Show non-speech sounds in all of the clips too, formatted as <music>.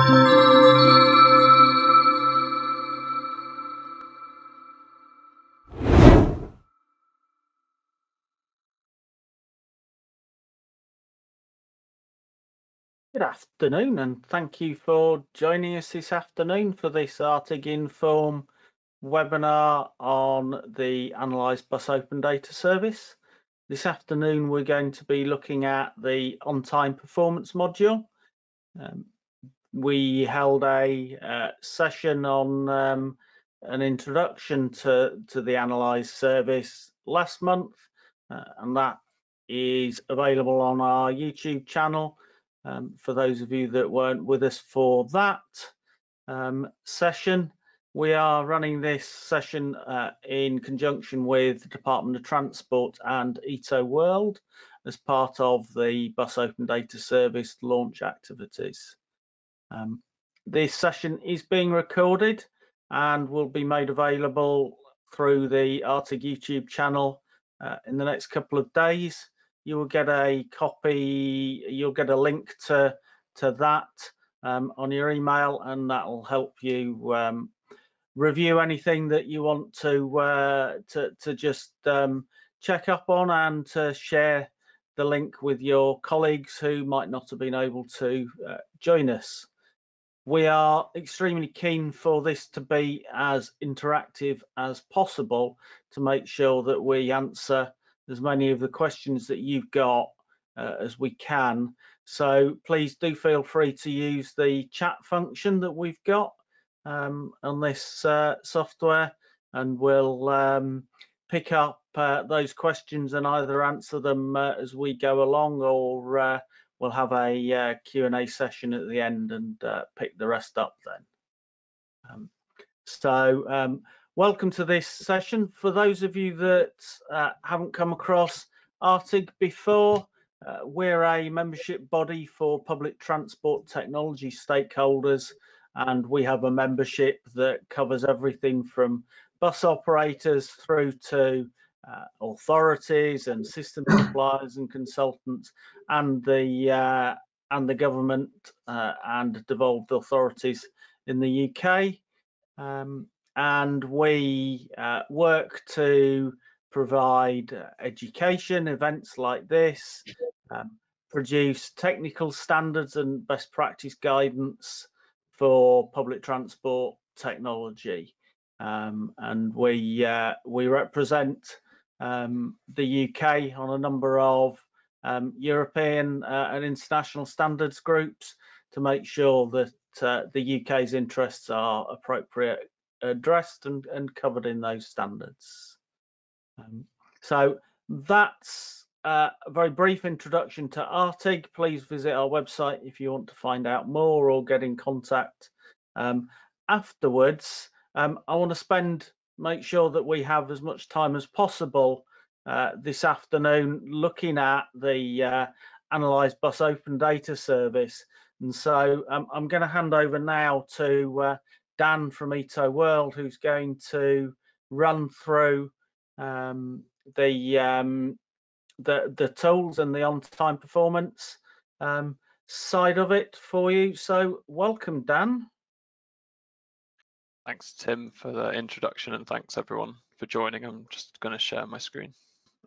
Good afternoon, and thank you for joining us this afternoon for this RTIG Inform webinar on the Analyze Bus Open Data Service. This afternoon, we're going to be looking at the on-time performance module. Um, we held a uh, session on um, an introduction to, to the Analyze service last month, uh, and that is available on our YouTube channel um, for those of you that weren't with us for that um, session. We are running this session uh, in conjunction with the Department of Transport and Ito World as part of the Bus Open Data Service launch activities. Um, this session is being recorded and will be made available through the RTIG YouTube channel uh, in the next couple of days you will get a copy, you'll get a link to, to that um, on your email and that will help you um, review anything that you want to, uh, to, to just um, check up on and to share the link with your colleagues who might not have been able to uh, join us. We are extremely keen for this to be as interactive as possible to make sure that we answer as many of the questions that you've got uh, as we can. So please do feel free to use the chat function that we've got um, on this uh, software and we'll um, pick up uh, those questions and either answer them uh, as we go along or uh, we'll have a uh, Q&A session at the end and pick the rest up then. Um, so um, Welcome to this session. For those of you that uh, haven't come across RTIG before, uh, we're a membership body for public transport technology stakeholders and we have a membership that covers everything from bus operators through to uh, authorities and system suppliers and consultants and the uh, and the government uh, and devolved authorities in the UK. Um, and we uh, work to provide education events like this, um, produce technical standards and best practice guidance for public transport technology. Um, and we uh, we represent um, the UK on a number of um, European uh, and international standards groups to make sure that uh, the UK's interests are appropriate addressed and, and covered in those standards. Um, so that's uh, a very brief introduction to RTIG. Please visit our website if you want to find out more or get in contact. Um, afterwards, um, I want to spend, make sure that we have as much time as possible uh, this afternoon looking at the uh, Analyze Bus Open Data Service. And so um, I'm going to hand over now to uh, Dan from Ito World, who's going to run through um, the, um, the the tools and the on-time performance um, side of it for you. So welcome, Dan. Thanks, Tim, for the introduction, and thanks everyone for joining. I'm just going to share my screen.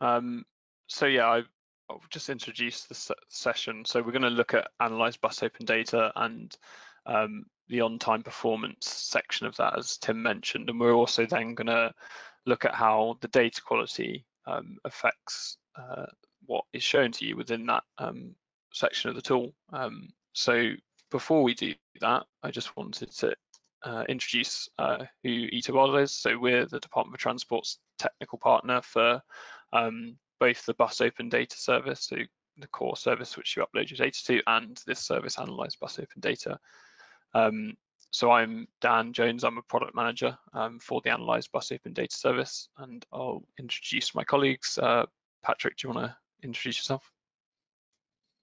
Um, so yeah, I, will just introduce the session. So we're going to look at analyze bus open data and um, the on-time performance section of that, as Tim mentioned, and we're also then going to look at how the data quality um, affects uh, what is shown to you within that um, section of the tool. Um, so before we do that, I just wanted to uh, introduce uh, who Ito World is. So we're the Department of Transport's technical partner for um, both the Bus Open Data Service, so the core service which you upload your data to, and this service Analyze Bus Open Data. Um, so I'm Dan Jones, I'm a product manager um, for the Analyze Bus Open Data Service, and I'll introduce my colleagues. Uh, Patrick, do you want to introduce yourself?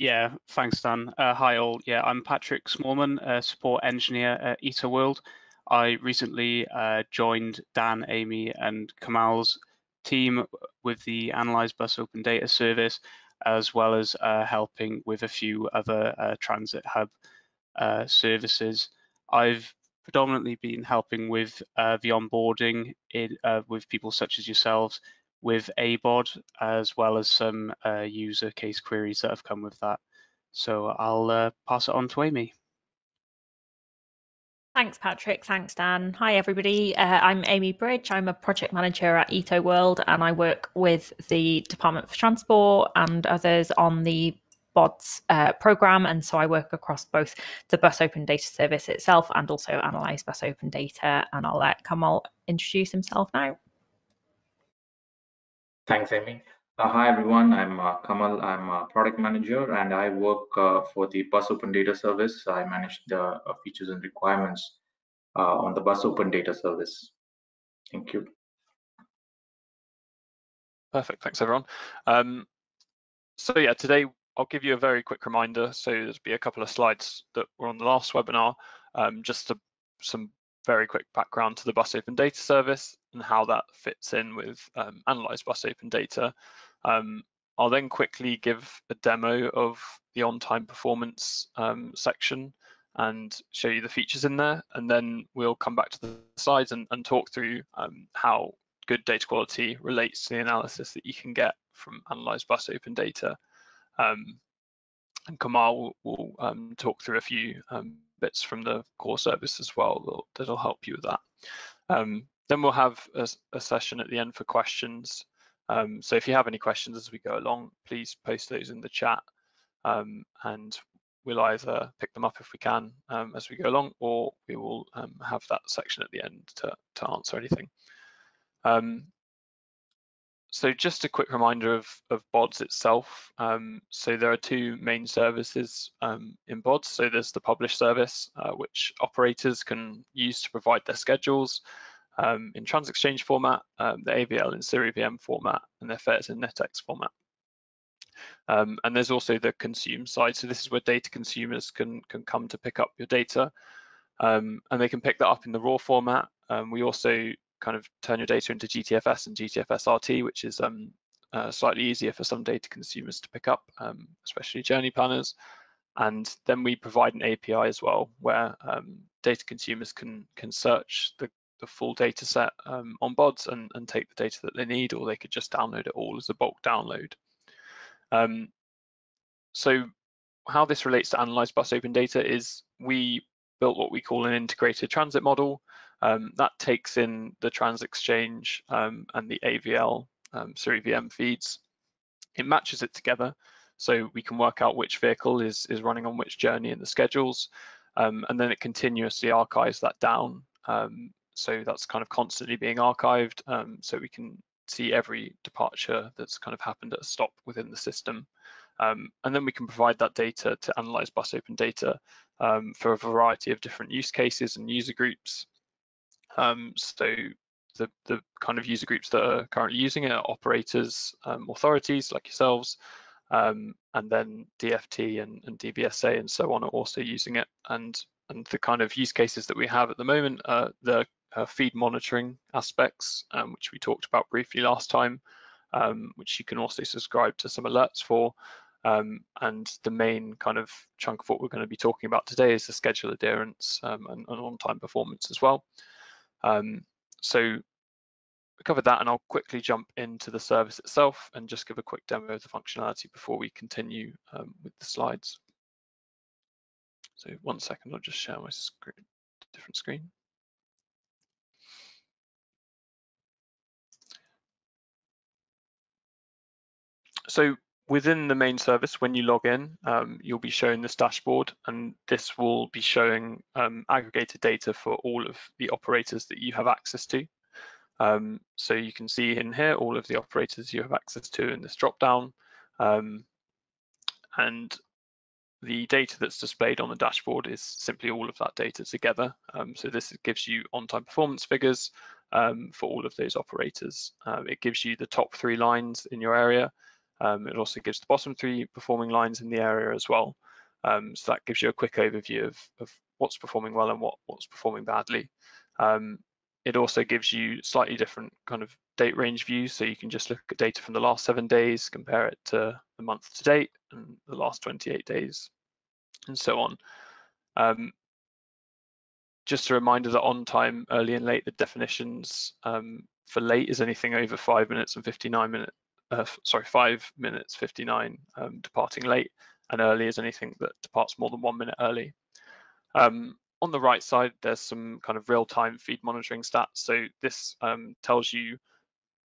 Yeah, thanks, Dan. Uh, hi all. Yeah, I'm Patrick Smallman, a support engineer at Ito World. I recently uh, joined Dan, Amy, and Kamal's team with the Analyze Bus Open Data Service, as well as uh, helping with a few other uh, Transit Hub uh, services. I've predominantly been helping with the onboarding in, with people such as yourselves with ABOD, as well as some uh, user case queries that have come with that. So I'll uh, pass it on to Amy. Thanks, Patrick. Thanks, Dan. Hi, everybody. Uh, I'm Amy Bridge. I'm a project manager at Ito World, and I work with the Department for Transport and others on the BODS uh, program. And so I work across both the Bus Open Data Service itself and also analyze Bus Open Data. And I'll let Kamal introduce himself now. Thanks, Amy. Uh, hi, everyone. I'm uh, Kamal. I'm a product manager and I work uh, for the Bus Open Data Service. I manage the uh, features and requirements uh, on the Bus Open Data Service. Thank you. Perfect. Thanks, everyone. Um, so yeah, today I'll give you a very quick reminder. So there'll be a couple of slides that were on the last webinar, um, just to, some very quick background to the Bus Open Data Service and how that fits in with um, Analyze Bus Open Data. Um, I'll then quickly give a demo of the on-time performance um, section and show you the features in there. And then we'll come back to the slides and, and talk through um, how good data quality relates to the analysis that you can get from Analyze Bus Open Data. Um, and Kamal will, will um, talk through a few bits from the core service as well that'll, that'll help you with that. Um, then we'll have a, a, session at the end for questions. Um, so if you have any questions as we go along, please post those in the chat um, and we'll either pick them up if we can um, as we go along or we will um, have that section at the end to, to answer anything. Um, so just a quick reminder of, of BODS itself. Um, so there are two main services in BODS. So there's the publish service, uh, which operators can use to provide their schedules um, in TransXchange format, um, the AVL in SIRI-VM format, and their fares in NeTEx format. Um, and there's also the consume side. So this is where data consumers can, can come to pick up your data. Um, and they can pick that up in the raw format. we also kind of turn your data into GTFS and GTFS RT, which is um, uh, slightly easier for some data consumers to pick up, um, especially journey planners. And then we provide an API as well, where um, data consumers can can search the, the full data set um, on BODS and, and take the data that they need, or they could just download it all as a bulk download. Um, so how this relates to Analyze Bus Open Data is we built what we call an integrated transit model, um, that takes in the TransXchange um, and the AVL um, feeds. It matches it together so we can work out which vehicle is, is running on which journey in the schedules. Um, and then it continuously archives that down. So that's kind of constantly being archived. Um, so we can see every departure that's kind of happened at a stop within the system. Um, and then we can provide that data to analyze bus open data um, for a variety of different use cases and user groups. Um, so the, the kind of user groups that are currently using it are operators, um, authorities like yourselves, um, and then DFT and, and, DVSA and so on are also using it. And, and the kind of use cases that we have at the moment are the uh, feed monitoring aspects, um, which we talked about briefly last time, um, which you can also subscribe to some alerts for. Um, and the main kind of chunk of what we're going to be talking about today is the schedule adherence um, and, and on-time performance as well. Um, so we covered that and I'll quickly jump into the service itself and just give a quick demo of the functionality before we continue um, with the slides. So one second, I'll just share my screen, different screen. So within the main service, when you log in, um, you'll be shown this dashboard, and this will be showing um, aggregated data for all of the operators that you have access to. Um, so you can see in here all of the operators you have access to in this dropdown, um, and the data that's displayed on the dashboard is simply all of that data together. Um, so this gives you on-time performance figures um, for all of those operators. it gives you the top three lines in your area, um, it also gives the bottom three performing lines in the area as well. Um, so that gives you a quick overview of, of what's performing well and what, what's performing badly. Um, it also gives you slightly different kind of date range views. So you can just look at data from the last seven days, compare it to the month to date and the last 28 days and so on. Um, just a reminder that on time, early and late, the definitions um, for late is anything over five minutes and 59 minutes, uh, sorry, five minutes 59 um, departing late, and early is anything that departs more than one minute early. Um, on the right side, there's some kind of real-time feed monitoring stats. So this um, tells you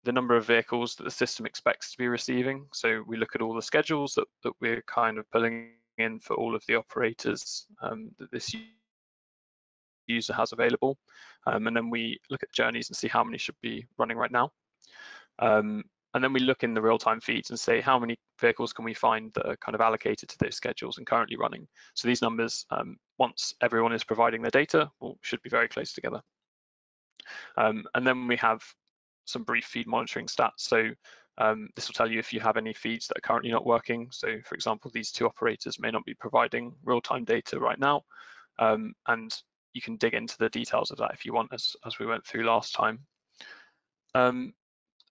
the number of vehicles that the system expects to be receiving. So we look at all the schedules that, that we're kind of pulling in for all of the operators um, that this user has available. Um, and then we look at journeys and see how many should be running right now. Um, and then we look in the real-time feeds and say how many vehicles can we find that are kind of allocated to those schedules and currently running. So these numbers, um, once everyone is providing their data, will, should be very close together. Um, and then we have some brief feed monitoring stats. So um, this will tell you if you have any feeds that are currently not working. So for example, these two operators may not be providing real-time data right now. Um, and you can dig into the details of that if you want, as, as we went through last time. Um,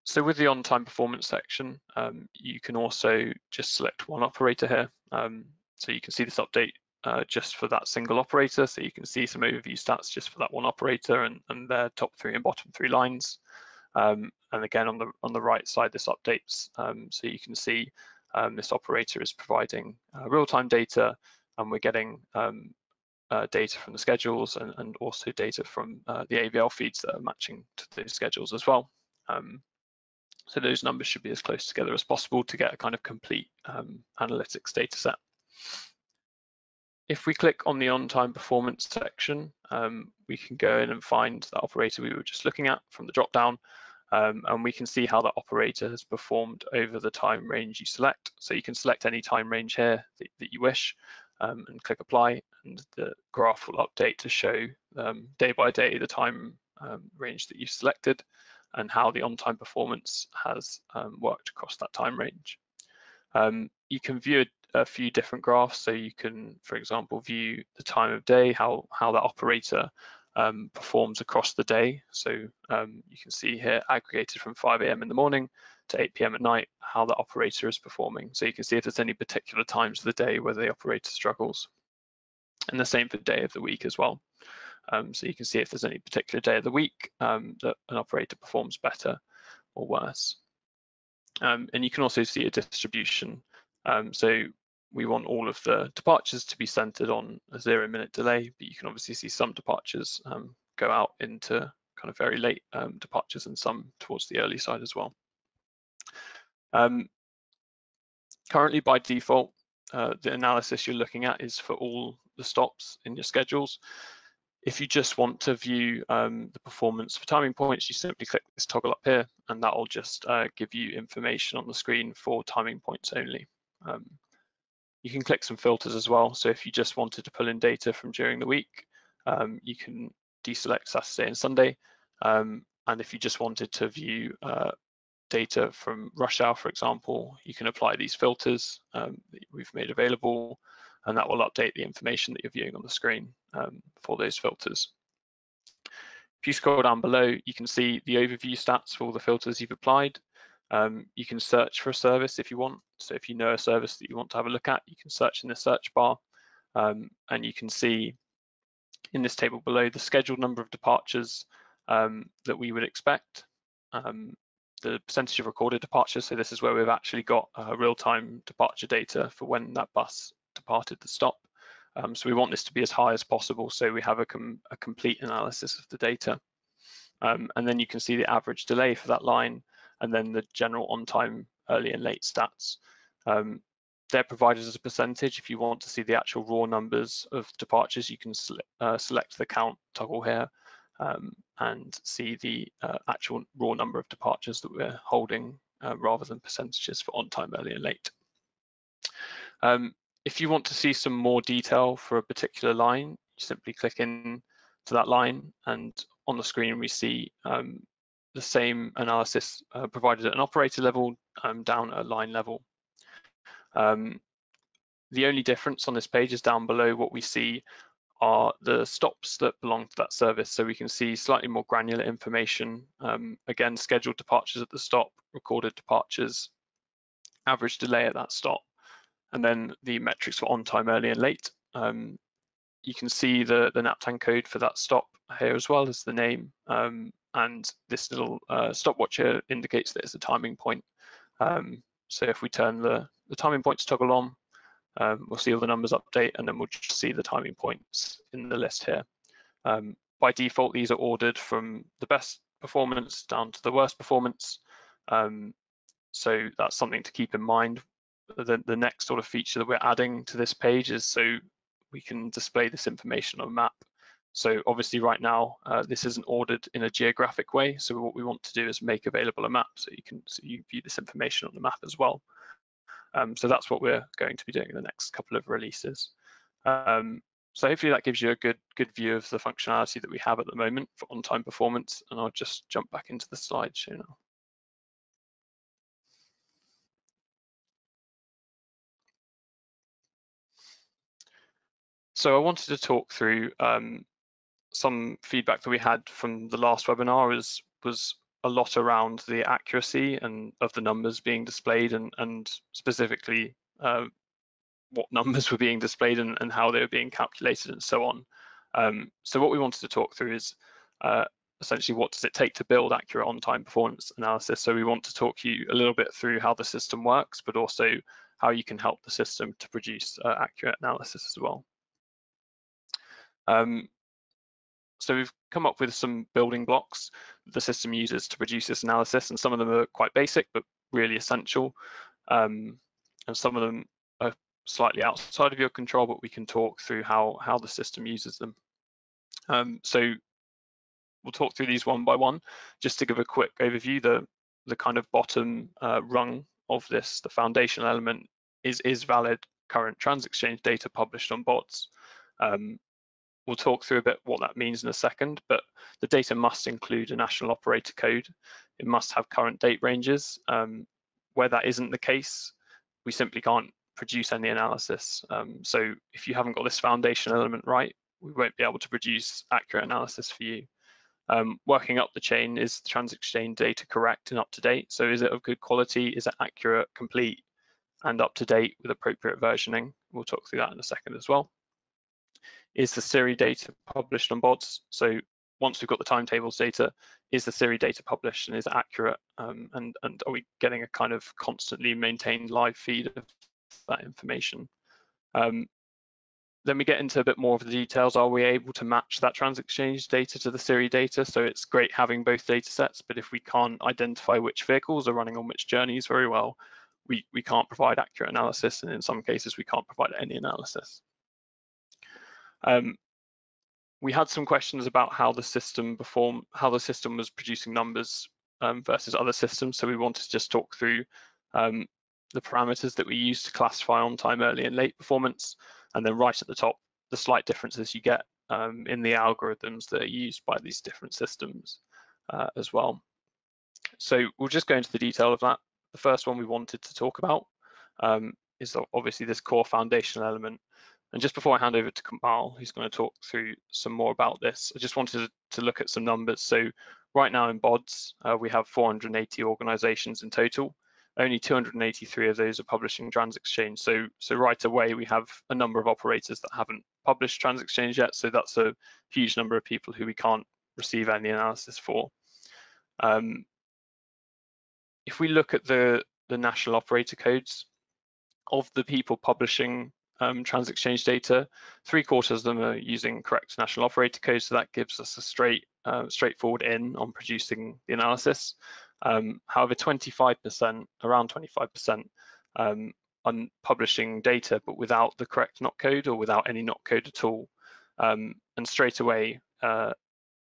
so with the on-time performance section, um, you can also just select one operator here. Um, so you can see this update uh, just for that single operator. So you can see some overview stats just for that one operator and, and their top three and bottom three lines. Um, and again, on the on the right side, this updates. Um, so you can see um, this operator is providing uh, real-time data and we're getting um, uh, data from the schedules and, and also data from uh, the AVL feeds that are matching to those schedules as well. Um, so those numbers should be as close together as possible to get a kind of complete um, analytics data set. If we click on the on-time performance section, um, we can go in and find that operator we were just looking at from the drop-down, um, and we can see how that operator has performed over the time range you select. So you can select any time range here that, that you wish um, and click apply, and the graph will update to show um, day by day the time um, range that you've selected and how the on-time performance has um, worked across that time range. Um, you can view a, a, few different graphs. So you can, for example, view the time of day, how, how that operator um, performs across the day. So um, you can see here aggregated from 5 a.m. in the morning to 8 p.m. at night, how the operator is performing. So you can see if there's any particular times of the day where the operator struggles. And the same for day of the week as well. Um, so you can see if there's any particular day of the week um, that an operator performs better or worse. Um, and you can also see a distribution. Um, so we want all of the departures to be centered on a zero minute delay, but you can obviously see some departures um, go out into kind of very late um, departures and some towards the early side as well. currently by default, uh, the analysis you're looking at is for all the stops in your schedules. If you just want to view um, the performance for timing points, you simply click this toggle up here, and that will just uh, give you information on the screen for timing points only. Um, you can click some filters as well. So if you just wanted to pull in data from during the week, um, you can deselect Saturday and Sunday. Um, and if you just wanted to view uh, data from rush hour, for example, you can apply these filters um, that we've made available and that will update the information that you're viewing on the screen um, for those filters. If you scroll down below, you can see the overview stats for all the filters you've applied. Um, you can search for a service if you want. So if you know a service that you want to have a look at, you can search in the search bar um, and you can see in this table below the scheduled number of departures um, that we would expect, um, the percentage of recorded departures. So this is where we've actually got uh, real-time departure data for when that bus departed the stop. Um, so we want this to be as high as possible so we have a, com a complete analysis of the data. Um, and then you can see the average delay for that line and then the general on-time early and late stats. Um, they're provided as a percentage. If you want to see the actual raw numbers of departures, you can uh, select the count toggle here um, and see the uh, actual raw number of departures that we're holding uh, rather than percentages for on-time early and late. Um, if you want to see some more detail for a particular line, simply click in to that line and on the screen we see um, the same analysis uh, provided at an operator level um, down at line level. Um, the only difference on this page is down below what we see are the stops that belong to that service. So we can see slightly more granular information. Um, again, scheduled departures at the stop, recorded departures, average delay at that stop, and then the metrics for on time, early and late. Um, you can see the, the NAPTAN code for that stop here as well as the name. Um, and this little uh, stopwatch here indicates that it's a timing point. Um, so if we turn the, the timing points toggle on, um, we'll see all the numbers update and then we'll just see the timing points in the list here. Um, by default, these are ordered from the best performance down to the worst performance. Um, so that's something to keep in mind. The, the next sort of feature that we're adding to this page is so we can display this information on a map. So obviously right now, uh, this isn't ordered in a geographic way. So what we want to do is make available a map so you can so you view this information on the map as well. Um, so that's what we're going to be doing in the next couple of releases. Um, so hopefully that gives you a good good view of the functionality that we have at the moment for on-time performance. And I'll just jump back into the slideshow now. So I wanted to talk through um, some feedback that we had from the last webinar was was a lot around the accuracy and of the numbers being displayed and, and specifically uh, what <laughs> numbers were being displayed and, and, how they were being calculated and so on. Um, so what we wanted to talk through is uh, essentially what does it take to build accurate on-time performance analysis. So we want to talk you a little bit through how the system works, but also how you can help the system to produce uh, accurate analysis as well. Um, so we've come up with some building blocks the system uses to produce this analysis, and some of them are quite basic but really essential. Um, and some of them are slightly outside of your control, but we can talk through how, how the system uses them. Um, so we'll talk through these one by one, just to give a quick overview. The, the kind of bottom uh, rung of this, the foundational element, is, is valid current TransXchange data published on BODS. Um, We'll talk through a bit what that means in a second, but the data must include a national operator code. It must have current date ranges. Um, where that isn't the case, we simply can't produce any analysis. Um, so if you haven't got this foundation element right, we won't be able to produce accurate analysis for you. Um, working up the chain, is the TransXchange data correct and up to date? So is it of good quality? Is it accurate, complete, and up to date with appropriate versioning? We'll talk through that in a second as well is the SIRI data published on bods? So once we've got the timetables data, is the SIRI data published and is it accurate? Um, and, and are we getting a kind of constantly maintained live feed of that information? Um, then we get into a bit more of the details. Are we able to match that TransXchange data to the SIRI data? So it's great having both data sets, but if we can't identify which vehicles are running on which journeys very well, we, we can't provide accurate analysis. And in some cases, we can't provide any analysis. Um, we had some questions about how the system perform, how the system was producing numbers um, versus other systems. So we wanted to just talk through um, the parameters that we use to classify on time, early and late performance. And then right at the top, the slight differences you get um, in the algorithms that are used by these different systems uh, as well. So we'll just go into the detail of that. The first one we wanted to talk about um, is obviously this core foundational element. And just before I hand over to Kamal, who's going to talk through some more about this, I just wanted to look at some numbers. So right now in BODS, uh, we have 480 organizations in total. Only 283 of those are publishing TransXchange. So, so right away, we have a number of operators that haven't published TransXchange yet. So that's a huge number of people who we can't receive any analysis for. Um, if we look at the, the national operator codes, of the people publishing um, TransXchange data. Three quarters of them are using correct national operator code, so that gives us a straight, uh, straightforward in on producing the analysis. Um, however, 25%, around 25%, um, on publishing data, but without the correct NOC code or without any NOC code at all. Um, and straight away, uh,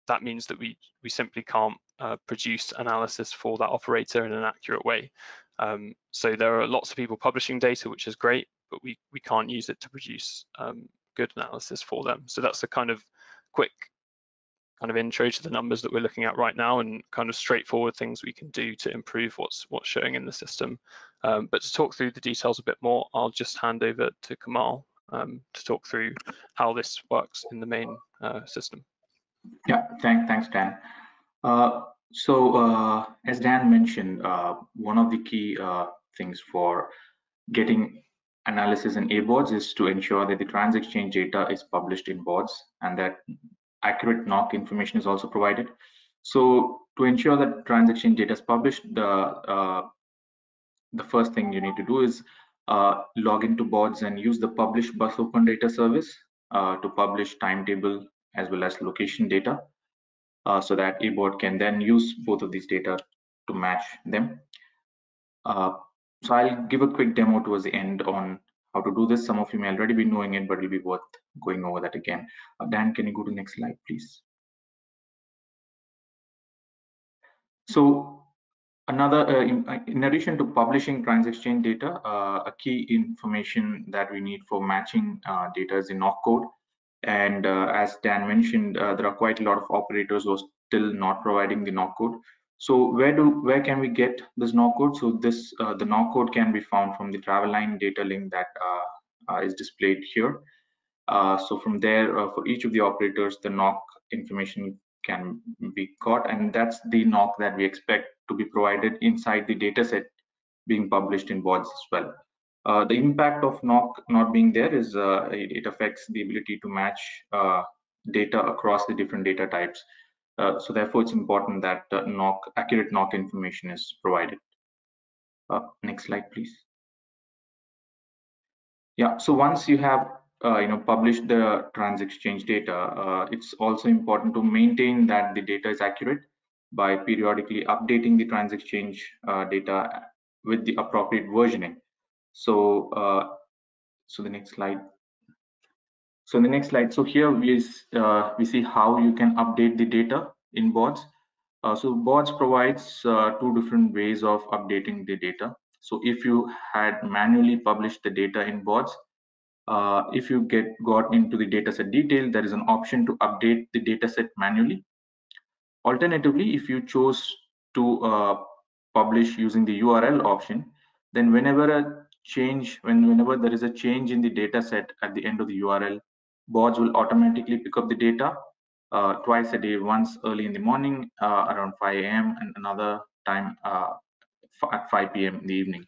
that means that we, we simply can't uh, produce analysis for that operator in an accurate way. Um, so there are lots of people publishing data, which is great, but we, we can't use it to produce um, good analysis for them. So that's a kind of quick kind of intro to the numbers that we're looking at right now and kind of straightforward things we can do to improve what's what's showing in the system. Um, but to talk through the details a bit more, I'll just hand over to Kamal um, to talk through how this works in the main uh, system. Yeah, thank, thanks, Dan. Uh, so uh, as Dan mentioned, uh, one of the key uh, things for getting analysis in ABODS is to ensure that the TransXchange data is published in BODS and that accurate NOC information is also provided. So to ensure that TransXchange data is published, the uh, the first thing you need to do is uh, log into BODS and use the publish bus open data service uh, to publish timetable as well as location data uh, so that ABOD can then use both of these data to match them. So I'll give a quick demo towards the end on how to do this. Some of you may already be knowing it, but it'll be worth going over that again. Uh, Dan, can you go to next slide, please? So another, uh, in, uh, addition to publishing TransXchange data, uh, a key information that we need for matching uh, data is the NOC code. And uh, as Dan mentioned, there are quite a lot of operators who are still not providing the NOC code. So where do where can we get this NOC code? So this uh, the NOC code can be found from the Traveline data link that uh, uh is displayed here. Uh, so from there, uh, for each of the operators, the NOC information can be got, and that's the NOC that we expect to be provided inside the dataset being published in BODS as well. Uh, the impact of NOC not being there is uh, it, affects the ability to match uh, data across the different data types. Uh, so therefore, it's important that uh, accurate NOC information is provided. Uh, next slide, please. Yeah, so once you have uh, you know published the TransXchange data, uh, it's also important to maintain that the data is accurate by periodically updating the TransXchange data with the appropriate versioning. So, so the next slide. So in the next slide, so here we, uh, we see how you can update the data in BODS. Uh, so BODS provides uh, two different ways of updating the data. So if you had manually published the data in BODS, uh, if you get got into the dataset detail, there is an option to update the dataset manually. Alternatively, if you chose to uh, publish using the URL option, then whenever a change, when whenever there is a change in the dataset at the end of the URL, BODS will automatically pick up the data uh, twice a day, once early in the morning uh, around 5 a.m. and another time uh, at 5 p.m. in the evening.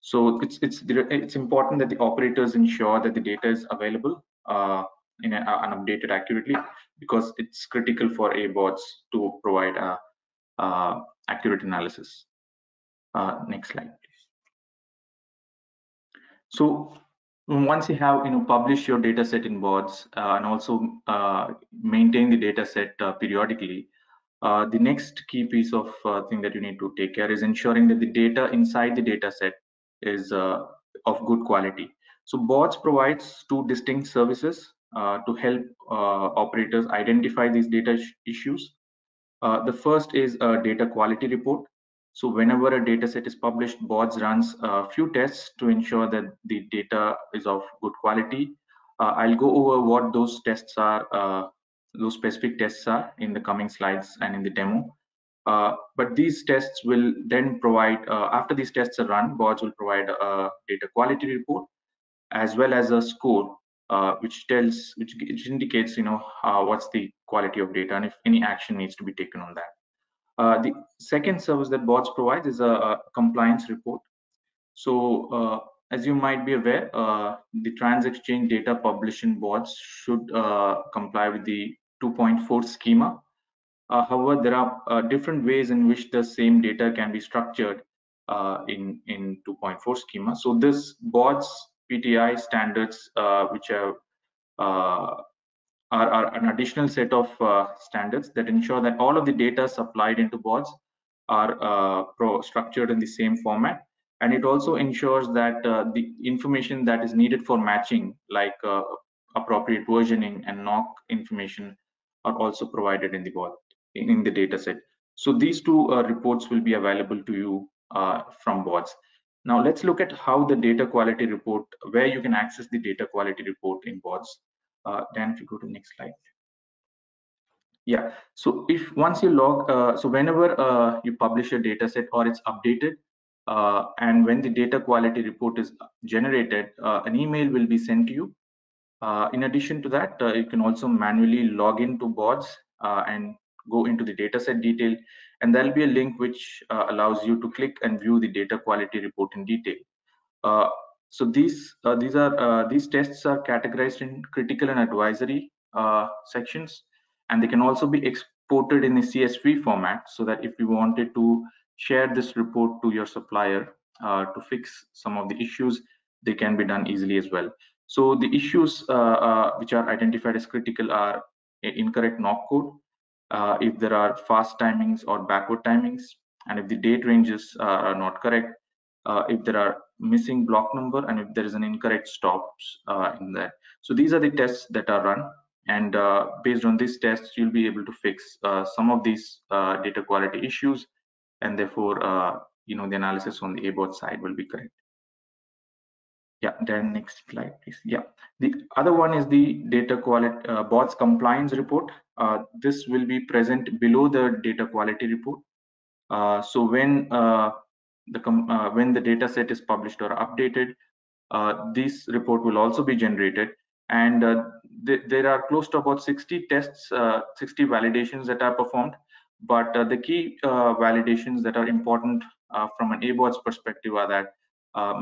So it's it's it's important that the operators ensure that the data is available uh, in a, and updated accurately because it's critical for ABODS to provide a, a accurate analysis. Uh, next slide, please. So once you have you know publish your data set in bods uh, and also uh, maintain the data set uh, periodically uh, the next key piece of uh, thing that you need to take care is ensuring that the data inside the data set is uh, of good quality. So bods provides two distinct services to help operators identify these data issues. The first is a data quality report so whenever a data set is published, BODS runs a few tests to ensure that the data is of good quality. Uh, I'll go over what those tests are, uh, those specific tests are in the coming slides and in the demo. Uh, but these tests will then provide, uh, after these tests are run, BODS will provide a data quality report as well as a score, uh, which tells, which, which indicates, you know, what's the quality of data and if any action needs to be taken on that. Uh, the second service that BODS provides is a, a compliance report. So uh, as you might be aware, uh, the TransXchange data published in BODS should uh, comply with the 2.4 schema. Uh, however, there are different ways in which the same data can be structured in, in 2.4 schema. So this BODS PTI standards, which are are, are an additional set of uh, standards that ensure that all of the data supplied into BODS are uh, structured in the same format. And it also ensures that uh, the information that is needed for matching, like uh, appropriate versioning and NOC information, are also provided in the BOD in the data set. So these two uh, reports will be available to you uh, from BODS. Now let's look at how the data quality report, where you can access the data quality report in BODS. Uh, Dan, if you go to the next slide. Yeah, so if once you log, uh, so whenever uh, you publish a data set or it's updated, uh, and when the data quality report is generated, uh, an email will be sent to you. Uh, in addition to that, uh, you can also manually log into BODS and go into the dataset detail, and there'll be a link which allows you to click and view the data quality report in detail. So these uh, these are uh, these tests are categorized in critical and advisory uh, sections, and they can also be exported in a CSV format. So that if you wanted to share this report to your supplier uh, to fix some of the issues, they can be done easily as well. So the issues uh, uh, which are identified as critical are incorrect NOC code, if there are fast timings or backward timings, and if the date ranges are not correct, uh, if there are missing block number and if there is an incorrect stops uh, in there. So these are the tests that are run and uh, based on these tests you'll be able to fix uh, some of these uh, data quality issues and therefore uh, you know the analysis on the ABOD side will be correct. Yeah, then next slide please. Yeah, the other one is the data quality BODS compliance report. this will be present below the data quality report. so when the uh, when the data set is published or updated, uh, this report will also be generated. And uh, th there are close to about 60 tests, uh, 60 validations that are performed. But uh, the key uh, validations that are important from an ABOD's perspective are that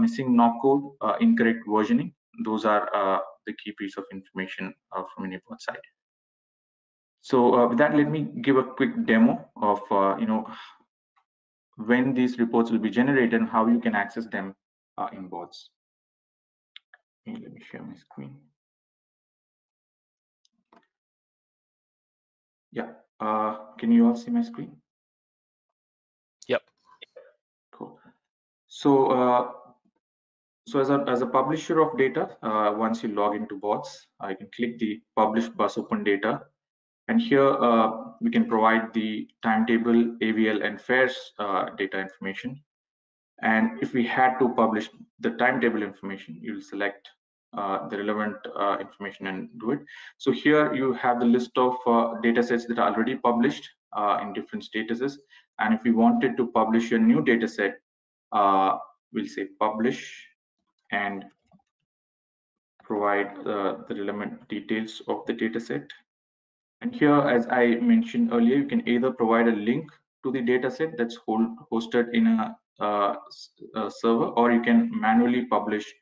missing NOC code, incorrect versioning. Those are the key piece of information from an ABOD side. So with that, let me give a quick demo of you know when these reports will be generated and how you can access them uh, in BODS. Okay, let me share my screen. Yeah, uh, can you all see my screen? Yep. Cool. So, uh, so as a, as a publisher of data, uh, once you log into BODS, I can click the publish bus open data and here uh, we can provide the timetable, AVL, and fares uh, data information. And if we had to publish the timetable information, you'll select uh, the relevant uh, information and do it. So here you have the list of uh, data sets that are already published uh, in different statuses. And if we wanted to publish a new data set, we'll say publish and provide the relevant details of the data set and here, as I mentioned earlier, you can either provide a link to the dataset that's hold, hosted in a, uh, a, server, or you can manually publish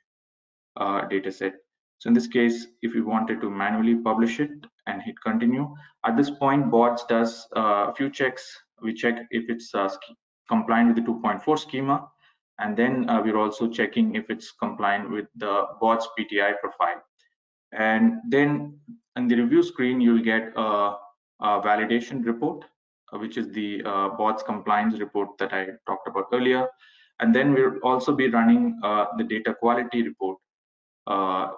a dataset. So in this case, if you wanted to manually publish it and hit continue, at this point, BODS does uh, a few checks. We check if it's uh, compliant with the 2.4 schema, and then uh, we're also checking if it's compliant with the BODS PTI profile. And then in the review screen, you'll get a, a validation report, uh, which is the uh, BODS compliance report that I talked about earlier. And then we'll also be running uh, the data quality report, uh,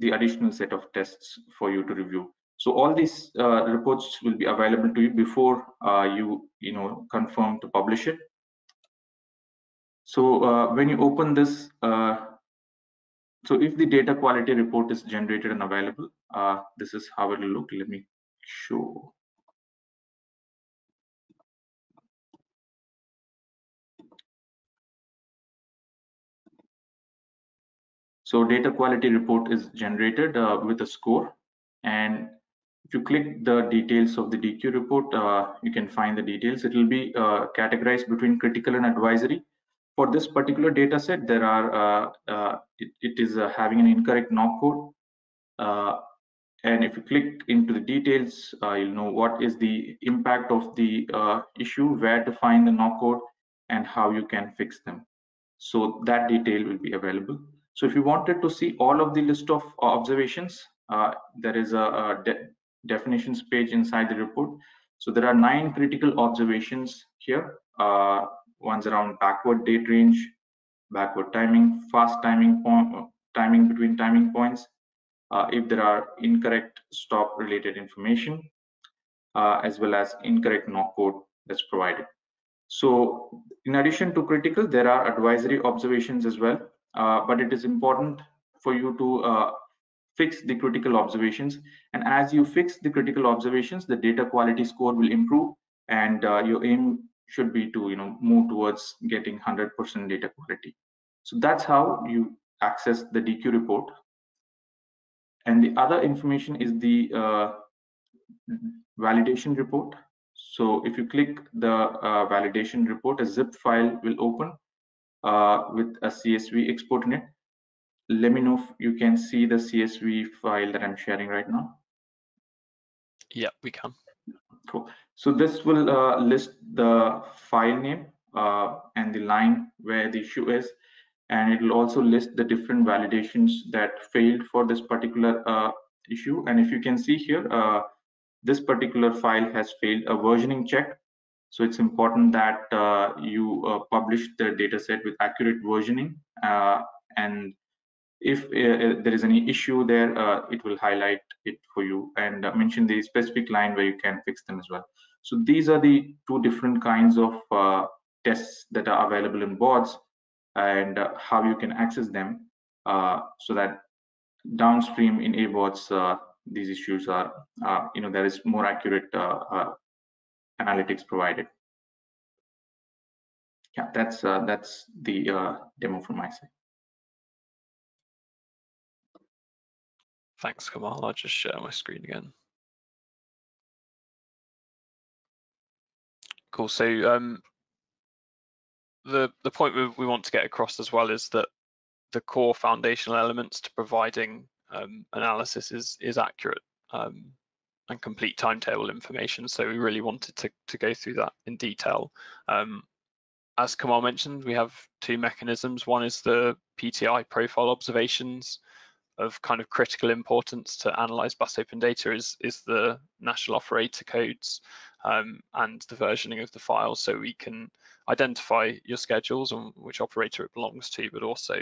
the additional set of tests for you to review. So all these uh, reports will be available to you before uh, you, you know, confirm to publish it. So when you open this so if the data quality report is generated and available, uh, this is how it will look. Let me show. So data quality report is generated uh, with a score. And if you click the details of the DQ report, uh, you can find the details. It will be uh, categorized between critical and advisory for this particular data set, there are uh, uh, it, it is uh, having an incorrect NOC code. and if you click into the details, you'll know what is the impact of the issue, where to find the NOC code, and how you can fix them. So that detail will be available. So if you wanted to see all of the list of observations, uh, there is a, a de definitions page inside the report. So there are nine critical observations here. Uh, ones around backward date range, backward timing, fast timing point, timing between timing points, uh, if there are incorrect stop related information, uh, as well as incorrect NOC code that's provided. So in addition to critical, there are advisory observations as well, uh, but it is important for you to uh, fix the critical observations. And as you fix the critical observations, the data quality score will improve and uh, your aim should be to you know move towards getting 100% data quality so that's how you access the dq report and the other information is the uh, validation report so if you click the uh, validation report a zip file will open uh, with a CSV export in it. Let me know if you can see the CSV file that I'm sharing right now. Yeah, we can. Cool. So this will uh, list the file name uh, and the line where the issue is, and it will also list the different validations that failed for this particular uh, issue. And if you can see here, uh, this particular file has failed a versioning check. So it's important that uh, you uh, publish the dataset with accurate versioning. and if there is any issue there, it will highlight it for you and mention the specific line where you can fix them as well. So these are the two different kinds of uh, tests that are available in BODS and uh, how you can access them uh, so that downstream in ABODs, uh, these issues are, uh, you know, there is more accurate uh, analytics provided. Yeah, that's that's the demo from my side. Thanks, Kamal. I'll just share my screen again. Cool. So um, the the point we, we want to get across as well is that the core foundational elements to providing um, analysis is is accurate um, and complete timetable information. So we really wanted to to go through that in detail. Um, as Kamal mentioned, we have two mechanisms. One is the PTI profile observations of kind of critical importance to analyze bus open data is is the national operator codes um, and the versioning of the file so we can identify your schedules and which operator it belongs to, but also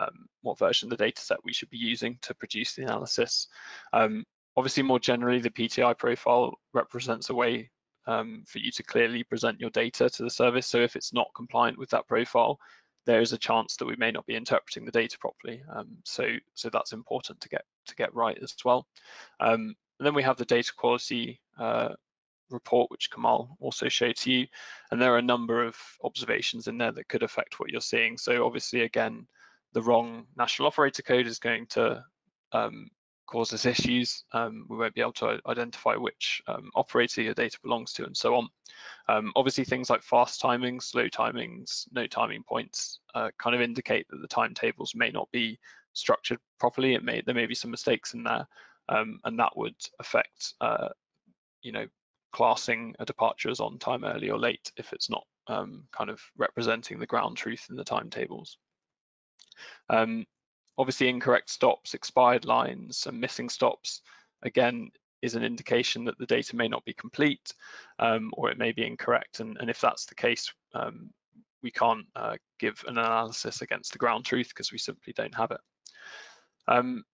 um, what version of the dataset we should be using to produce the analysis. Um, obviously, more generally, the PTI profile represents a way um, for you to clearly present your data to the service. So if it's not compliant with that profile, there is a chance that we may not be interpreting the data properly. Um, so, so that's important to get to get right as well. Um, and then we have the data quality uh, report, which Kamal also showed to you. And there are a number of observations in there that could affect what you're seeing. So obviously, again, the wrong national operator code is going to um, cause us issues. Um, we won't be able to identify which um, operator your data belongs to and so on. Um, obviously, things like fast timings, slow timings, no timing points uh, kind of indicate that the timetables may not be structured properly. It may There may be some mistakes in there, um, and that would affect uh, you know, classing a departure as on time early or late if it's not um, kind of representing the ground truth in the timetables. Um, obviously incorrect stops, expired lines and missing stops, again, is an indication that the data may not be complete um, or it may be incorrect. And, and if that's the case, um, we can't uh, give an analysis against the ground truth because we simply don't have it. Um,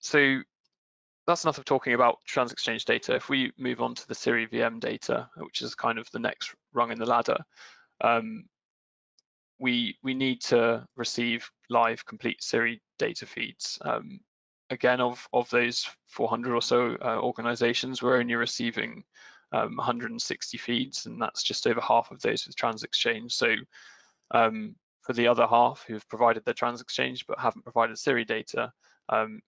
so that's enough of talking about TransXchange data. If we move on to the SIRI-VM data, which is kind of the next rung in the ladder, um, we we need to receive live complete SIRI data feeds. Um, again, of of those 400 or so uh, organizations, we're only receiving um, 160 feeds, and that's just over half of those with TransXchange. So um, for the other half who've provided their TransXchange but haven't provided SIRI data, um,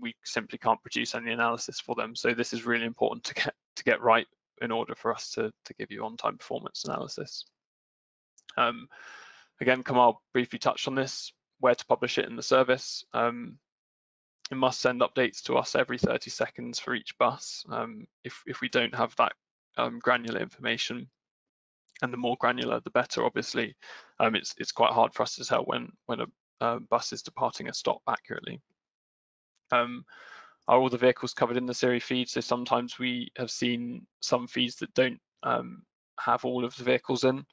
we simply can't produce any analysis for them. So this is really important to get to get right in order for us to, to give you on-time performance analysis. Um, again, Kamal briefly touched on this, where to publish it in the service. Um, it must send updates to us every 30 seconds for each bus. Um, if, if we don't have that um, granular information, and the more granular, the better, obviously, um, it's, it's quite hard for us to tell when, when a, a bus is departing a stop accurately. Um, are all the vehicles covered in the SIRI feed? So sometimes we have seen some feeds that don't um, have all of the vehicles in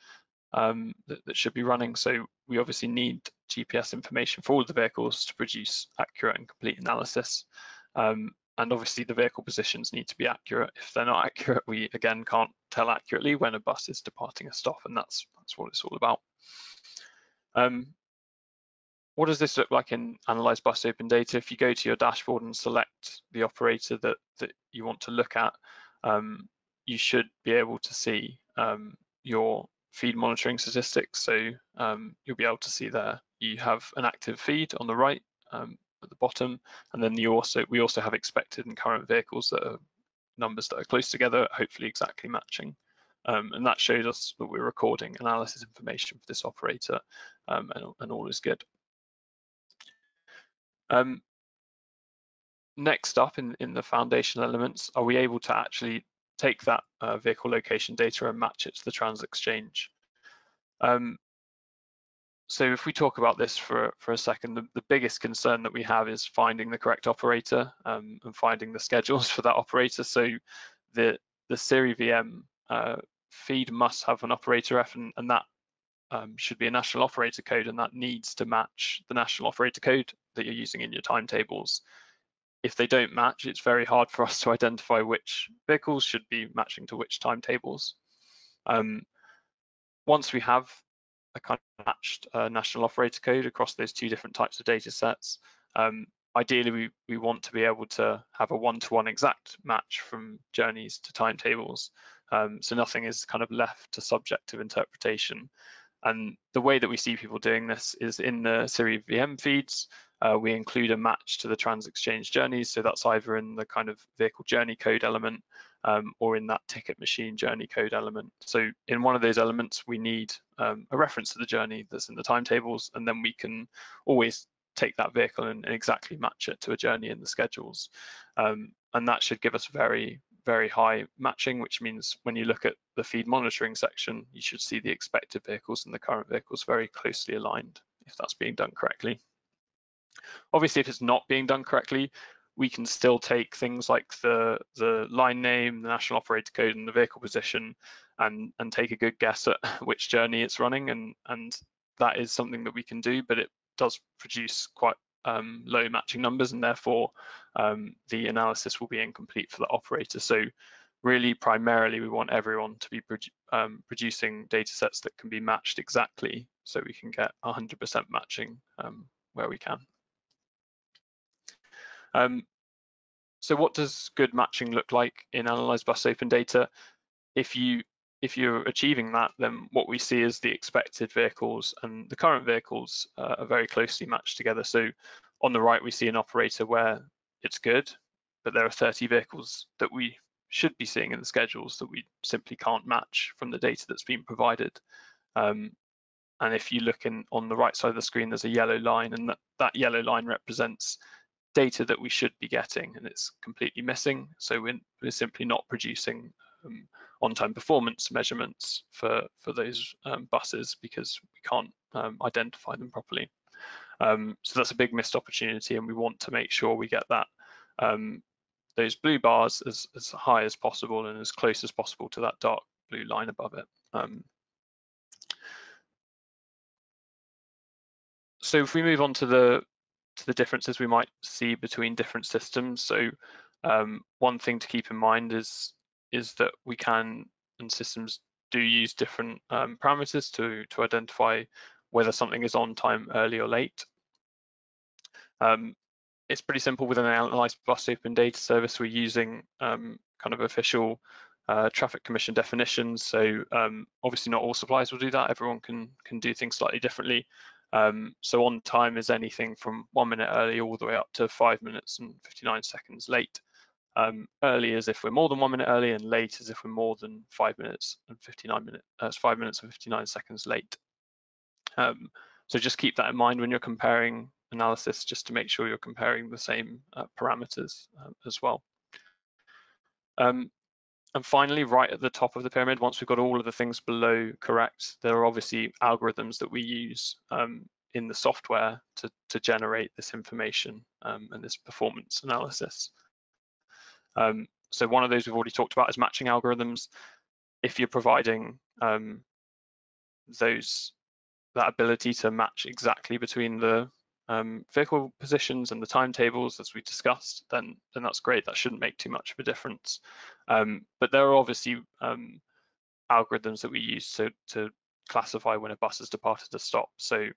um, that, that, should be running. So we obviously need GPS information for all the vehicles to produce accurate and complete analysis. Um, and obviously the vehicle positions need to be accurate. If they're not accurate, we again can't tell accurately when a bus is departing a stop, and that's that's what it's all about. Um, what does this look like in Analyze Bus Open Data? If you go to your dashboard and select the operator that, that you want to look at, um, you should be able to see um, your feed monitoring statistics. So um, you'll be able to see there you have an active feed on the right um, at the bottom, and then you also we also have expected and current vehicles that are numbers that are close together, hopefully exactly matching Um, and that shows us that we're recording analysis information for this operator um, and, and, all is good. Um, next up in, in the foundation elements, are we able to actually take that uh, vehicle location data and match it to the TransXchange? Um, so if we talk about this for, for a second, the, the biggest concern that we have is finding the correct operator um, and finding the <laughs> schedules for that operator. So the, the SIRI-VM uh, feed must have an operator F and, and that um, should be a national operator code and that needs to match the national operator code that you're using in your timetables. If they don't match, it's very hard for us to identify which vehicles should be matching to which timetables. Um, once we have a kind of matched uh, national operator code across those two different types of data sets. Um, ideally, we, we want to be able to have a one-to-one -one exact match from journeys to timetables. Um, so nothing is kind of left to subjective interpretation. And the way that we see people doing this is in the SIRI-VM feeds, uh, we include a match to the TransXchange journeys. So that's either in the kind of vehicle journey code element um, or in that ticket machine journey code element. So in one of those elements, we need um, a reference to the journey that's in the timetables, and then we can always take that vehicle and, and exactly match it to a journey in the schedules. Um, and that should give us very, very high matching, which means when you look at the feed monitoring section, you should see the expected vehicles and the current vehicles very closely aligned if that's being done correctly. Obviously, if it's not being done correctly, we can still take things like the the line name, the national operator code, and the vehicle position, and and take a good guess at <laughs> which journey it's running, and and that is something that we can do, but it does produce quite um, low matching numbers, and therefore um, the analysis will be incomplete for the operator. So really, primarily, we want everyone to be produ um, producing data sets that can be matched exactly, so we can get 100% matching um, where we can. Um, so what does good matching look like in Analyze Bus Open Data? If you if you're achieving that, then what we see is the expected vehicles and the current vehicles uh, are very closely matched together. So on the right, we see an operator where it's good, but there are 30 vehicles that we should be seeing in the schedules that we simply can't match from the data that's been provided. Um, and if you look in on the right side of the screen, there's a yellow line, and that, that yellow line represents data that we should be getting and it's completely missing. So we're, we're simply not producing um, on-time performance measurements for, for those um, buses because we can't um, identify them properly. Um, so that's a big missed opportunity and we want to make sure we get that um, those blue bars as, as high as possible and as close as possible to that dark blue line above it. Um, so if we move on to the to the differences we might see between different systems. So um, one thing to keep in mind is is that we can and systems do use different um, parameters to to identify whether something is on time, early or late. Um, it's pretty simple with an analyzed bus open data service. We're using um, kind of official uh, traffic commission definitions. So um, obviously not all suppliers will do that. Everyone can can do things slightly differently. Um, so on time is anything from one minute early all the way up to five minutes and 59 seconds late. Um, early as if we're more than one minute early and late as if we're more than five minutes and 59 minutes, uh, five minutes and 59 seconds late. Um, so just keep that in mind when you're comparing analysis, just to make sure you're comparing the same uh, parameters uh, as well. Um, and finally, right at the top of the pyramid, once we've got all of the things below correct, there are obviously algorithms that we use um, in the software to, to generate this information um, and this performance analysis. Um, so one of those we've already talked about is matching algorithms. If you're providing um, those that ability to match exactly between the um, vehicle positions and the timetables as we discussed, then then that's great. That shouldn't make too much of a difference. Um, but there are obviously um, algorithms that we use to, to classify when a bus has departed a stop. So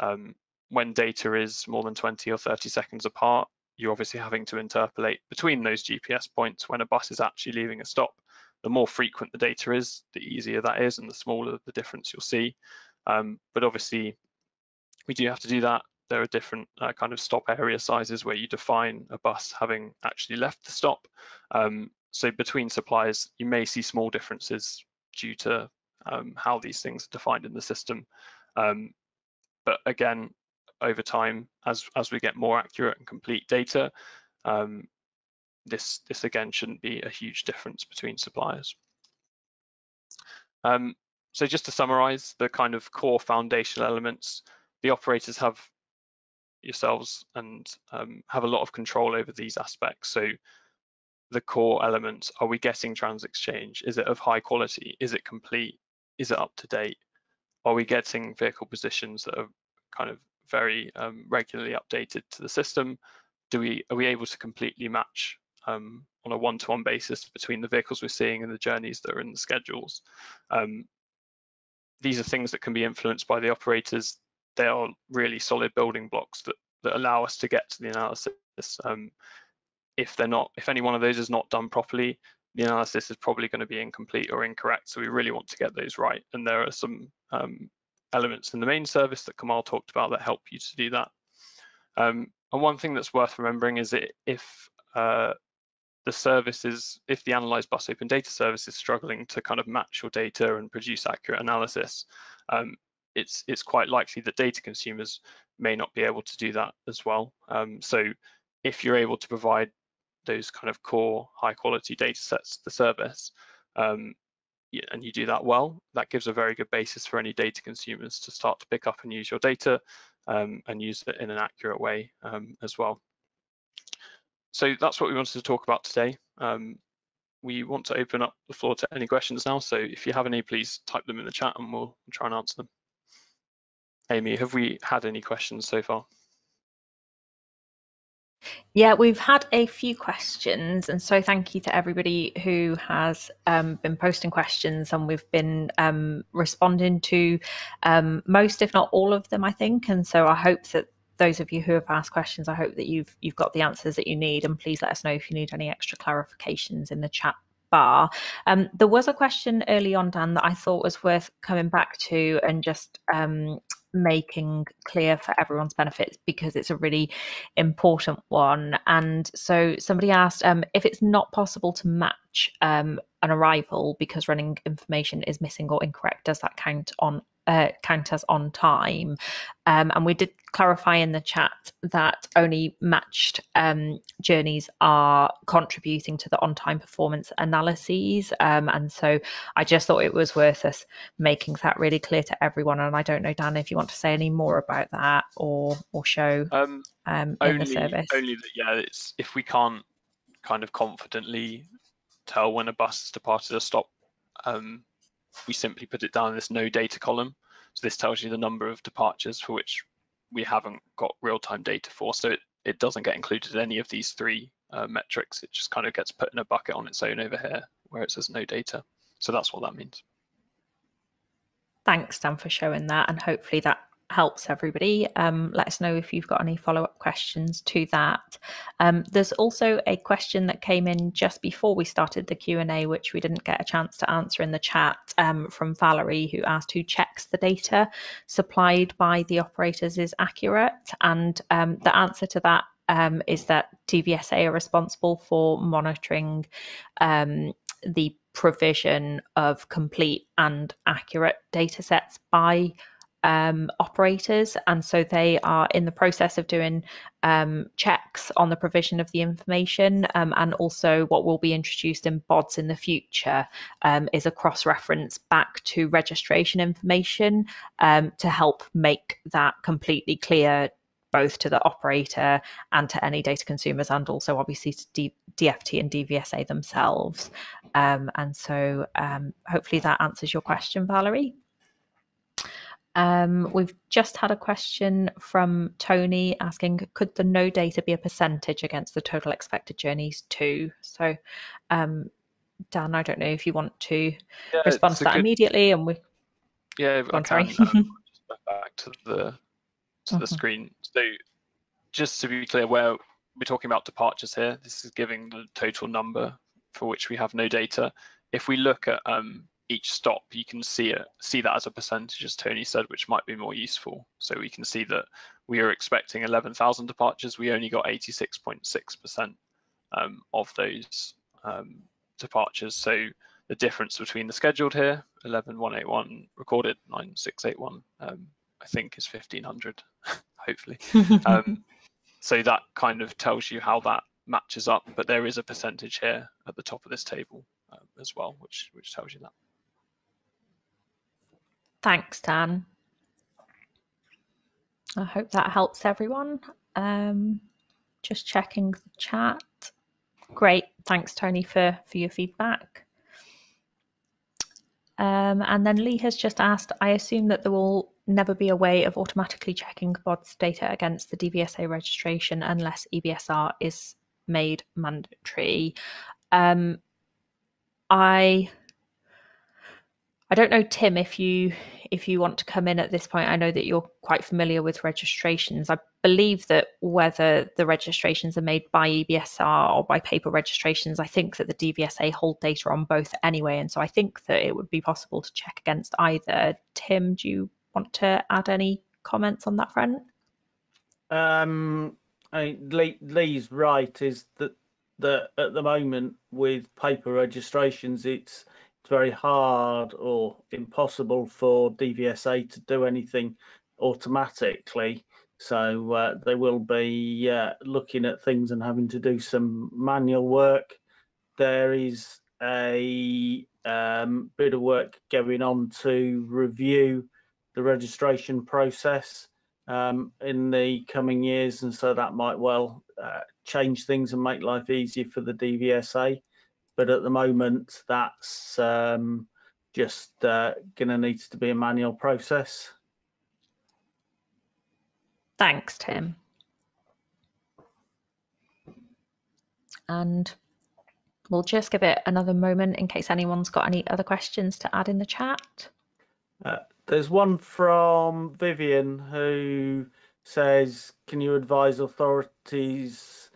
um, when data is more than 20 or 30 seconds apart, you're obviously having to interpolate between those GPS points when a bus is actually leaving a stop. The more frequent the data is, the easier that is, and the smaller the difference you'll see. Um, but obviously, we do have to do that there are different uh, kind of stop area sizes where you define a bus having actually left the stop. Um, so between suppliers, you may see small differences due to um, how these things are defined in the system. Um, but again, over time, as as we get more accurate and complete data, um, this this again shouldn't be a huge difference between suppliers. Um, so just to summarize the kind of core foundational elements, the operators have yourselves and um, have a lot of control over these aspects. So the core elements, are we getting TransXchange? Is it of high quality? Is it complete? Is it up to date? Are we getting vehicle positions that are kind of very um, regularly updated to the system? Do we are we able to completely match um, on a one-to-one -one basis between the vehicles we're seeing and the journeys that are in the schedules? Um, these are things that can be influenced by the operators. They are really solid building blocks that that allow us to get to the analysis. Um, if they're not, if any one of those is not done properly, the analysis is probably going to be incomplete or incorrect. So we really want to get those right. And there are some um, elements in the main service that Kamal talked about that help you to do that. Um, and one thing that's worth remembering is that if uh, the service is, if the analyzed bus open data service is struggling to kind of match your data and produce accurate analysis, um, it's it's quite likely that data consumers may not be able to do that as well. Um, so if you're able to provide those kind of core high quality data sets to the service, um, and you do that well, that gives a very good basis for any data consumers to start to pick up and use your data um, and use it in an accurate way um, as well. So that's what we wanted to talk about today. Um, we want to open up the floor to any questions now. So if you have any, please type them in the chat and we'll try and answer them. Amy, have we had any questions so far? Yeah, we've had a few questions, and so thank you to everybody who has um, been posting questions, and we've been um, responding to um, most, if not all of them, I think. And so I hope that those of you who have asked questions, I hope that you've you've got the answers that you need, and please let us know if you need any extra clarifications in the chat bar. Um, there was a question early on, Dan, that I thought was worth coming back to and just um, making clear for everyone's benefits because it's a really important one. And so somebody asked um, if it's not possible to match um, an arrival because running information is missing or incorrect, does that count on uh, count as on time. Um, and we did clarify in the chat that only matched um, journeys are contributing to the on time performance analyses. Um, and so I just thought it was worth us making that really clear to everyone. And I don't know, Dan, if you want to say any more about that or or show um, um, only, the service. Only that, yeah, it's if we can't kind of confidently tell when a bus has departed a stop, um, we simply put it down in this no data column. So this tells you the number of departures for which we haven't got real-time data for. So it, it doesn't get included in any of these three uh, metrics. It just kind of gets put in a bucket on its own over here where it says no data. So that's what that means. Thanks, Dan, for showing that. And hopefully that helps everybody. Um, let us know if you've got any follow-up questions to that. Um, there's also a question that came in just before we started the Q&A, which we didn't get a chance to answer in the chat um, from Valerie, who asked who checks the data supplied by the operators is accurate. And um, the answer to that um, is that DVSA are responsible for monitoring um, the provision of complete and accurate data sets by um, operators, and so they are in the process of doing um, checks on the provision of the information, um, and also what will be introduced in BODs in the future um, is a cross-reference back to registration information um, to help make that completely clear both to the operator and to any data consumers and also obviously to D DFT and DVSA themselves. Um, and so um, hopefully that answers your question, Valerie. Um, we've just had a question from Tony asking, could the no data be a percentage against the total expected journeys too? So, um, Dan, I don't know if you want to yeah, respond to that good... immediately, and we. Yeah, I can. um, <laughs> back to the to the mm-hmm. screen. So, just to be clear, where we're talking about departures here, this is giving the total number for which we have no data. If we look at um, each stop, you can see it, see that as a percentage, as Tony said, which might be more useful. So we can see that we are expecting 11,000 departures. We only got 86.6% um, of those um, departures. So the difference between the scheduled here, 11181 recorded 9681, um, I think is 1500, <laughs> hopefully. <laughs> Um, so that kind of tells you how that matches up, but there is a percentage here at the top of this table um, as well, which, which tells you that. Thanks, Dan. I hope that helps everyone. Um, just checking the chat. Great, thanks Tony for, for your feedback. Um, and then Lee has just asked, I assume that there will never be a way of automatically checking BOD's data against the DVSA registration unless EBSR is made mandatory. Um, I I don't know, Tim, if you if you want to come in at this point. I know that you're quite familiar with registrations. I believe that whether the registrations are made by EBSR or by paper registrations, I think that the DVSA hold data on both anyway, and so I think that it would be possible to check against either. Tim, do you want to add any comments on that front? Um, I Lee, Lee's right. Is that that at the moment with paper registrations, it's it's very hard or impossible for DVSA to do anything automatically. So uh, they will be uh, looking at things and having to do some manual work. There is a um, bit of work going on to review the registration process um, in the coming years, and so that might well uh, change things and make life easier for the DVSA but at the moment that's um, just uh, going to need to be a manual process. Thanks, Tim. And we'll just give it another moment in case anyone's got any other questions to add in the chat. Uh, there's one from Vivian who says, can you advise authorities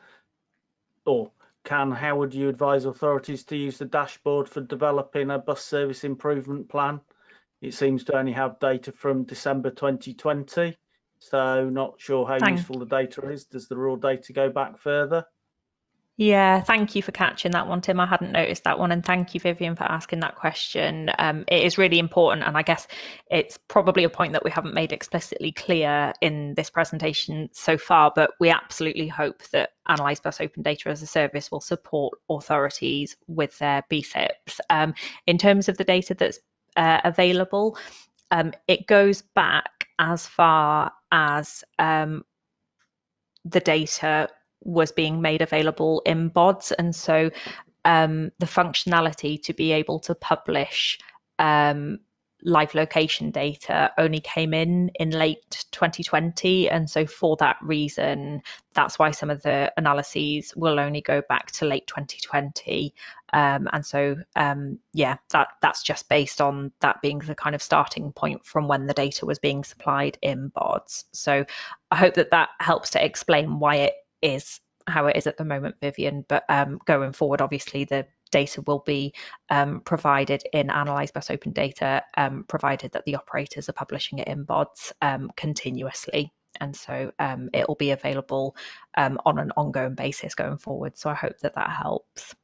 or can how would you advise authorities to use the dashboard for developing a bus service improvement plan? It seems to only have data from December 2020, so not sure how Thanks. useful the data is. Does the raw data go back further? Yeah, thank you for catching that one, Tim. I hadn't noticed that one. And thank you, Vivian, for asking that question. Um, it is really important. And I guess it's probably a point that we haven't made explicitly clear in this presentation so far, but we absolutely hope that Analyze Bus Open Data as a Service will support authorities with their BSIPs. Um, in terms of the data that's uh, available, um, it goes back as far as um, the data was being made available in BODs. And so um, the functionality to be able to publish um, live location data only came in in late 2020 and so for that reason that's why some of the analyses will only go back to late 2020 um, and so um, yeah that that's just based on that being the kind of starting point from when the data was being supplied in bods. So i hope that that helps to explain why it is how it is at the moment, Vivian. But um, going forward, obviously, the data will be um, provided in Analyze Bus Open Data, um, provided that the operators are publishing it in BODs um, continuously. And so um, it will be available um, on an ongoing basis going forward. So I hope that that helps.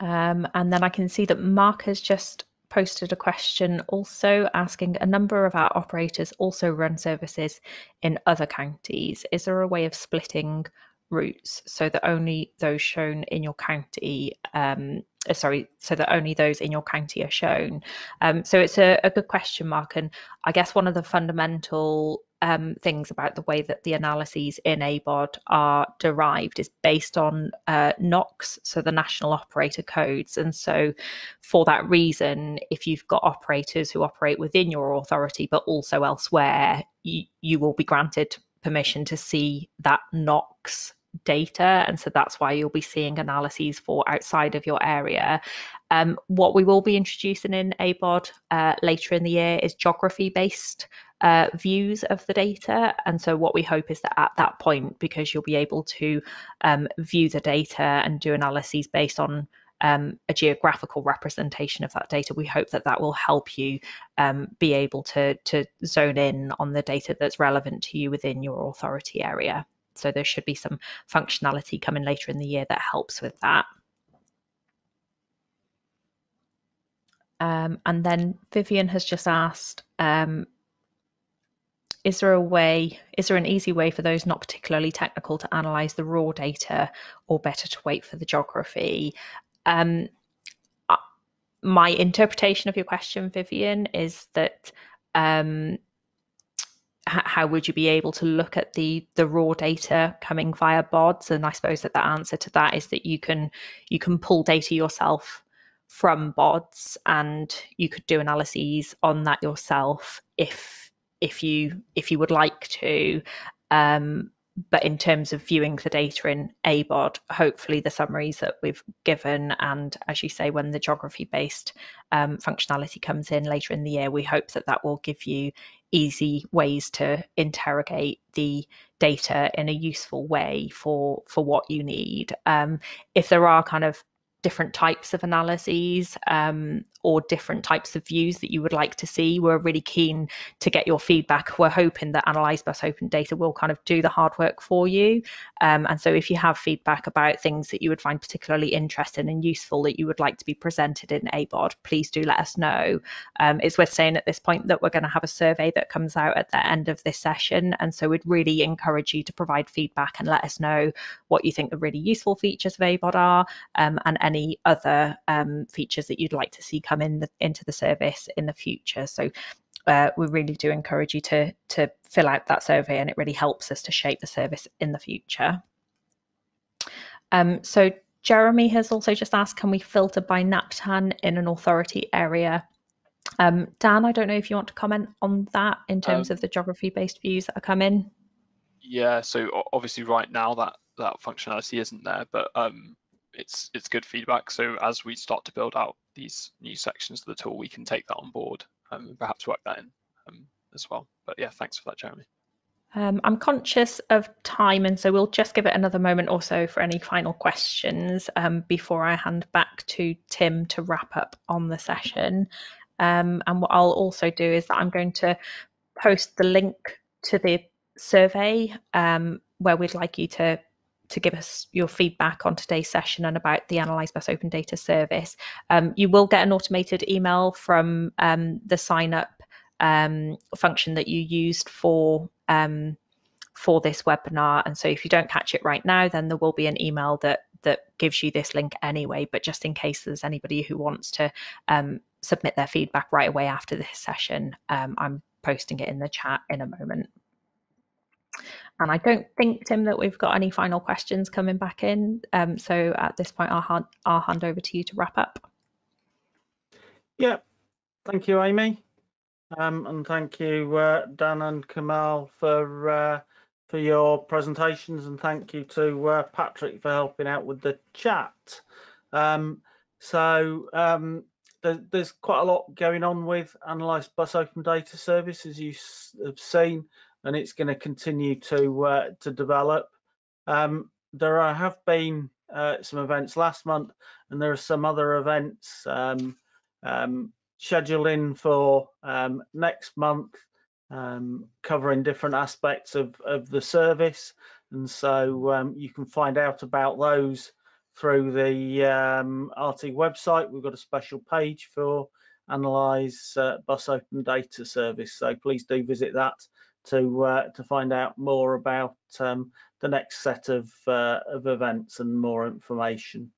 Um, and then I can see that Mark has just posted a question also asking a number of our operators also run services in other counties. Is there a way of splitting routes so that only those shown in your county um, uh, sorry so that only those in your county are shown um, so it's a, a, good question mark and i guess one of the fundamental um, things about the way that the analyses in ABOD are derived is based on uh, NOCs, so the national operator codes. And so, for that reason, if you've got operators who operate within your authority but also elsewhere, you, you will be granted permission to see that NOCs data. And so that's why you'll be seeing analyses for outside of your area. Um, what we will be introducing in ABOD uh, later in the year is geography based uh, views of the data. And so, what we hope is that at that point, because you'll be able to um, view the data and do analyses based on um, a geographical representation of that data, we hope that that will help you um, be able to, to zone in on the data that's relevant to you within your authority area. so there should be some functionality coming later in the year that helps with that. Um, and then Vivian has just asked, um, is there a way, is there an easy way for those not particularly technical to analyze the raw data or better to wait for the geography? Um, my interpretation of your question, Vivian, is that um, how would you be able to look at the the raw data coming via bods and i suppose that the answer to that is that you can you can pull data yourself from bods and you could do analyses on that yourself if if you if you would like to um, but in terms of viewing the data in ABOD, hopefully the summaries that we've given, and as you say, when the geography based um, functionality comes in later in the year, we hope that that will give you easy ways to interrogate the data in a useful way for for what you need. Um, if there are kind of different types of analyses um, or different types of views that you would like to see. We're really keen to get your feedback. We're hoping that Analyze Bus Open Data will kind of do the hard work for you. Um, and so if you have feedback about things that you would find particularly interesting and useful that you would like to be presented in ABOD, please do let us know. Um, it's worth saying at this point that we're going to have a survey that comes out at the end of this session. And so we'd really encourage you to provide feedback and let us know what you think the really useful features of ABOD are um, and any other um, features that you'd like to see come in the, into the service in the future. So uh, we really do encourage you to to fill out that survey, and it really helps us to shape the service in the future. Um, so Jeremy has also just asked, can we filter by NAPTAN in an authority area? Um, Dan, I don't know if you want to comment on that in terms um, of the geography-based views that are coming. Yeah, so obviously right now that that functionality isn't there, but um, it's it's good feedback. So as we start to build out these new sections of the tool, we can take that on board um, and perhaps work that in um, as well. But yeah, thanks for that, Jeremy. Um, I'm conscious of time, and so we'll just give it another moment or so for any final questions um, before I hand back to Tim to wrap up on the session. Um, and what I'll also do is that I'm going to post the link to the survey um, where we'd like you to to give us your feedback on today's session and about the Analyze Bus Open Data Service. Um, you will get an automated email from um, the sign up um, function that you used for um, for this webinar. And so if you don't catch it right now, then there will be an email that that gives you this link anyway. But just in case there's anybody who wants to um, submit their feedback right away after this session, um, I'm posting it in the chat in a moment. And I don't think, Tim, that we've got any final questions coming back in. Um, so at this point, I'll hand, I'll hand over to you to wrap up. Yeah, thank you, Amy. Um, and thank you, uh, Dan and Kamal, for uh, for your presentations, and thank you to uh, Patrick for helping out with the chat. Um, so um, there, there's quite a lot going on with Analyze Bus Open Data Service, as you have seen and it's going to continue to uh, to develop. Um, there are, have been uh, some events last month, and there are some other events um, um, scheduled in for um, next month, um, covering different aspects of, of the service. And so um, you can find out about those through the RT website. We've got a special page for Analyze uh, Bus Open Data Service, so please do visit that to uh, to find out more about um, the next set of uh, of events and more information.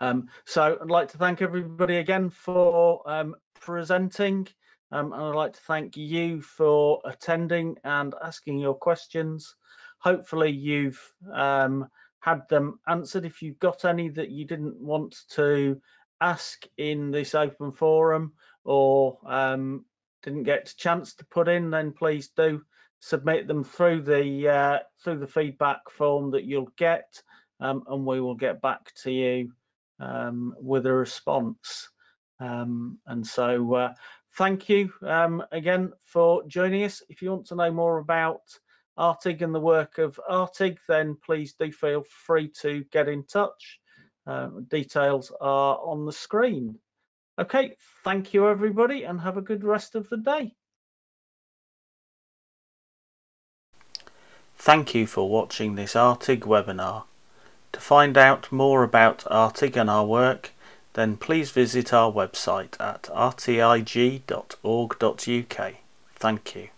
Um, so I'd like to thank everybody again for um, presenting, um, and I'd like to thank you for attending and asking your questions. Hopefully you've um, had them answered. If you've got any that you didn't want to ask in this open forum or um, didn't get a chance to put in, then please do submit them through the uh, through the feedback form that you'll get, um, and we will get back to you um, with a response. Um, and so, uh, thank you um, again for joining us. If you want to know more about RTIG and the work of RTIG, then please do feel free to get in touch. Uh, details are on the screen. Okay, thank you everybody and have a good rest of the day. Thank you for watching this RTIG webinar. To find out more about RTIG and our work, then please visit our website at rtig.org.uk. Thank you.